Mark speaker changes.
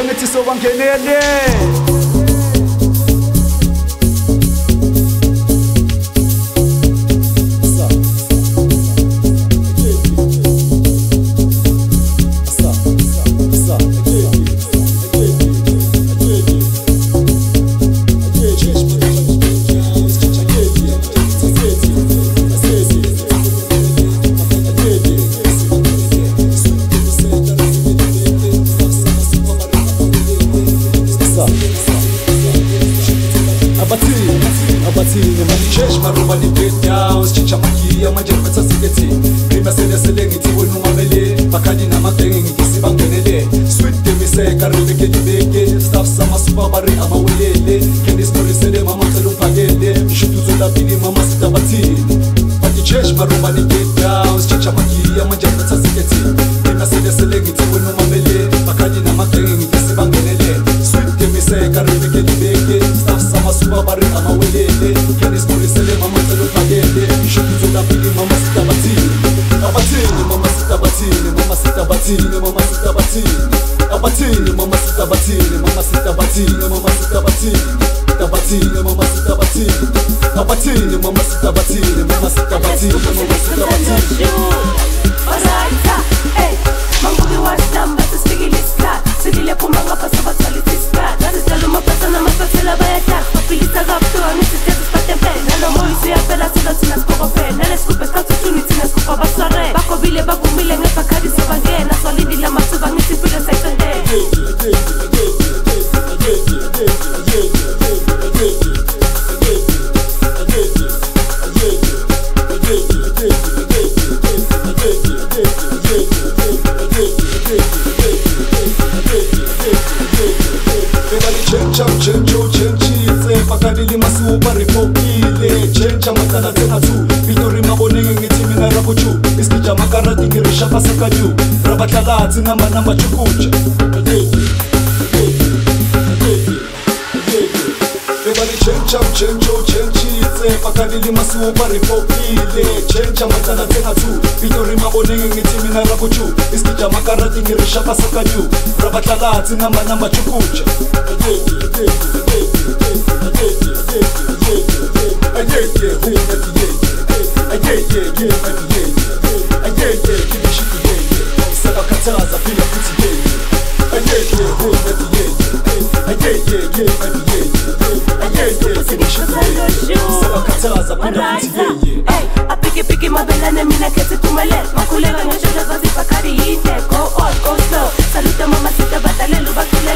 Speaker 1: Ümit Soban kendi
Speaker 2: manje kubetha sikethi imasele selengithi kwenungamele bakhali namagenge
Speaker 1: ngikisi bangenele swit demisekarebe kenibeke staff samasubabari abawelele kenisporisele mamacela umphakele mshutuzolapini mamasitabathini bakichesh marumbani getdown sichecha makiya manje kubetha sikethi imasele selengithi kwenungamele bakhali namagenge ngikisi bangenele swit demisekarebe kenibeke staff samasubabari abawelele kenisporisele batine, mama sita batine, abatine, mama sita batine, mama sita batine, mama sita batine, tabatine, mama sita batine, tabatine, mama sita batine, mama sita batine, mama sita batine. Να σκοπεύει, να σκοπεύει, να σκοπεύει, να σκοπεύει, να να σκοπεύει, να σκοπεύει, να σκοπεύει, να σκοπεύει, να να σκοπεύει, να σκοπεύει, να σκοπεύει, να σκοπεύει, να να σκοπεύει, να σκοπεύει, να σκοπεύει, να σκοπεύει, να να σκοπεύει, να σκοπεύει, να σκοπεύει, να σκοπεύει, να να σκοπεύει, sala tekatu binori maboneng ngetimina rakuchu isikija makarati ngirishapasakaju rabatlalatsi na manamba chikuja
Speaker 2: pakalili masiwu varipopile chencha matsala tekatu vitori maboneng ngetimina rakuchu isikija
Speaker 1: makarati ngirishapasakaju rabatlalatsi na manamba chikuja another be a pretty yeah yeah. Yeah yeah yeah baby yeah yeah. Yeah yeah yeah baby yeah yeah. Yeah yeah yeah. Sabakataza be a pretty yeah yeah. Hey, apikipiki mabelane mina kesi kumele makulega nyosho zote zifakari ite go on go slow. Saluta mama sita batalelu bakule